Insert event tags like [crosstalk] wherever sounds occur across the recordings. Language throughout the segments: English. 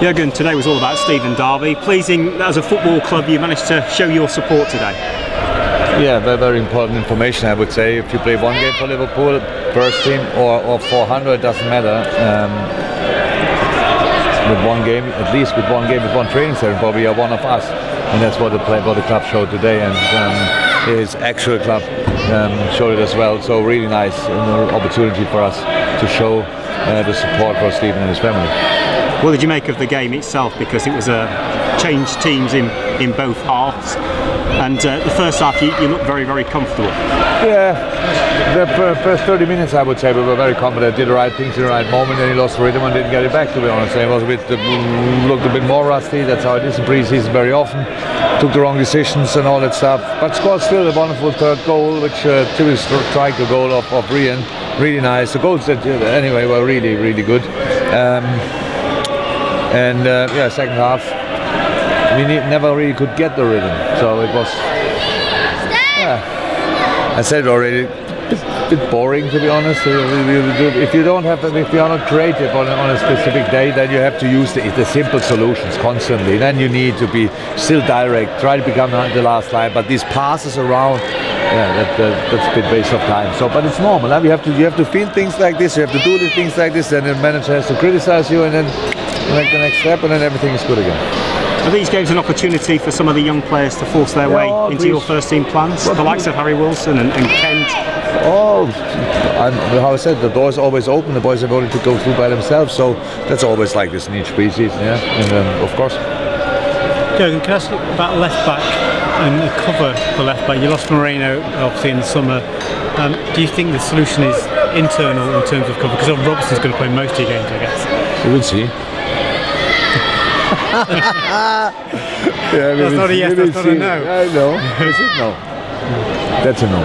Jurgen, today was all about Stephen Darby. Pleasing as a football club you managed to show your support today. Yeah, very, very important information, I would say. If you play one game for Liverpool, first team, or, or 400, doesn't matter. Um, with one game, at least with one game, with one training session, probably you're one of us. And that's what the, play, what the club showed today. And um, his actual club um, showed it as well. So really nice opportunity for us to show uh, the support for Stephen and his family. What did you make of the game itself? Because it was a changed teams in, in both halves. And uh, the first half, you, you looked very, very comfortable. Yeah, the first 30 minutes, I would say, we were very confident. Did the right things in the right moment, and he lost rhythm and didn't get it back. To be honest, it was a bit uh, looked a bit more rusty. That's how it is in pre-season very often. Took the wrong decisions and all that stuff, but scored still a wonderful third goal, which uh, to his striker goal of, of Rhian. Really nice. The goals that uh, anyway were really, really good. Um, and uh, yeah, second half we never really could get the rhythm. So it was, yeah, I said it already, a bit boring to be honest. If you don't have, if you are not creative on, on a specific day, then you have to use the, the, simple solutions constantly. Then you need to be still direct, try to become the last line. But these passes around, yeah, that, that, that's a bit waste of time. So, but it's normal. Huh? You have to you have to feel things like this. You have to do the things like this, and the manager has to criticize you, and then make the next step, and then everything is good again. Are these games an opportunity for some of the young players to force their way yeah, into your first team plans? Well, the likes of Harry Wilson and, and Kent? Oh, I'm, how I said, the door's always open. The boys are willing to go through by themselves. So that's always like this in each preseason, yeah. And um, of course. Jurgen, can I ask about left back and the cover for left back? You lost Moreno obviously in the summer. Um, do you think the solution is internal in terms of cover? Because Robertson's going to play most of your games, I guess. We will see yeah, that's not a yes, that's not a no. I know. Is it no? That's a no.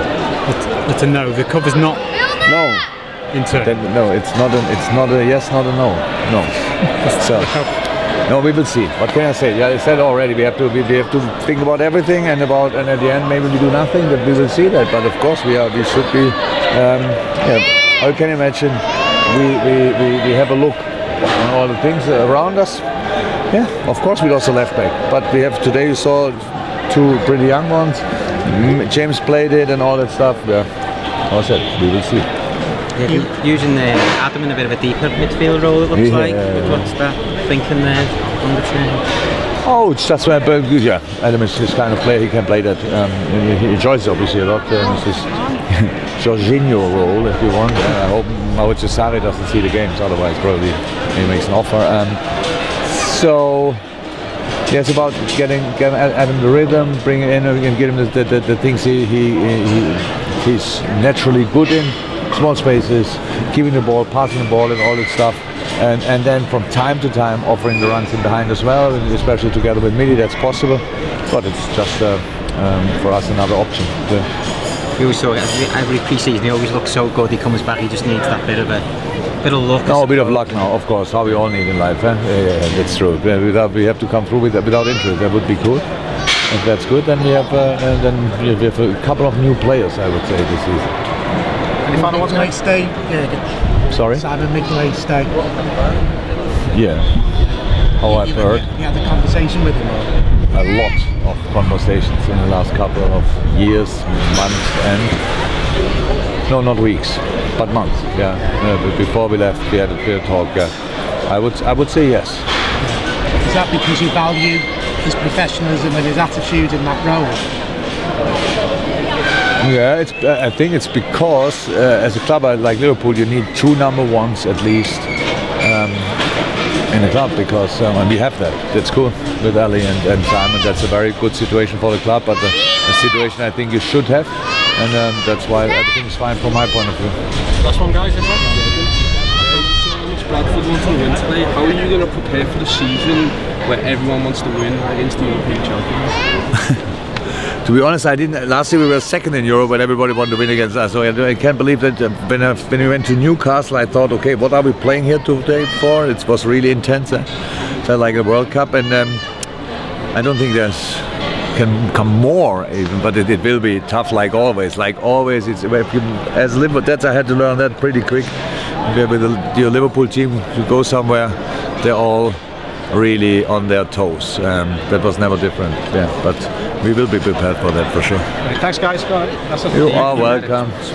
It's, it's a no. The cover's not. No. Into. Then, no, it's not. A, it's not a yes, not a no. No. so. No, we will see. What can I say? Yeah, I said already. We have to we, we have to think about everything and about and at the end maybe we do nothing. But we will see that. But of course we are. We should be. Um, yeah. I can imagine. We, we, we, we have a look on all the things around us yeah, of course we lost a left back, but we have today you saw two pretty young ones. James played it and all that stuff. Yeah, I said we will see. Yeah, using the Adam in a bit of a deeper midfield role. It looks yeah, like. Yeah, What's that thinking there on the train? Oh, it's just where but yeah, Adam is this kind of player. He can play that. Um, he enjoys it obviously a lot. Um, it's his [laughs] Jorginho role, if you want. Uh, I hope Maurizio Sarri doesn't see the games. Otherwise, probably he makes an offer. Um, so yeah, it's about getting getting Adam the rhythm, bring it in and get him the, the, the things he, he, he he's naturally good in, small spaces, keeping the ball, passing the ball, and all that stuff. And, and then from time to time offering the runs in behind as well, especially together with Midi, that's possible. But it's just uh, um, for us another option. We always saw every pre-season he always looks so good. He comes back, he just needs that bit of a bit of luck. No, a bit of luck now, of course. How we all need in life. Eh? Yeah, yeah, that's true. Without, we have to come through with without injury. That would be cool. If that's good, then we have uh, then we have a couple of new players, I would say, this season. Any final ones, mate? Stay. Yeah. Sorry. Simon Mignolet stay. Yeah. How I've heard. You had the conversation with him. A lot of conversations in the last couple of years, months, and no, not weeks but months. Yeah. yeah. before we left, we had a clear talk. Yeah. I would I would say yes. Is that because you value his professionalism and his attitude in that role? Yeah, it's. I think it's because uh, as a club like Liverpool, you need two number ones at least um, in the club because um, and we have that. That's cool with Ali and, and Simon. That's a very good situation for the club, but a, a situation I think you should have and um, that's why everything is fine from my point of view. Last one, guys. Bradford want to win today. How are you going to prepare for the season where everyone wants to win against the European champions? [laughs] to be honest, I didn't. Last year we were second in Europe, but everybody wanted to win against us. So I, I can't believe that uh, when, I, when we went to Newcastle, I thought, okay, what are we playing here today for? It was really intense. Uh, felt like a World Cup, and um, I don't think there's can come more even, but it, it, will be tough like always. Like always, it's as Liverpool. That's I had to learn that pretty quick. With the, your Liverpool team, you go somewhere, they're all really on their toes. Um, that was never different. Yeah, but we will be prepared for that for sure. Thanks, guys. That's You are welcome.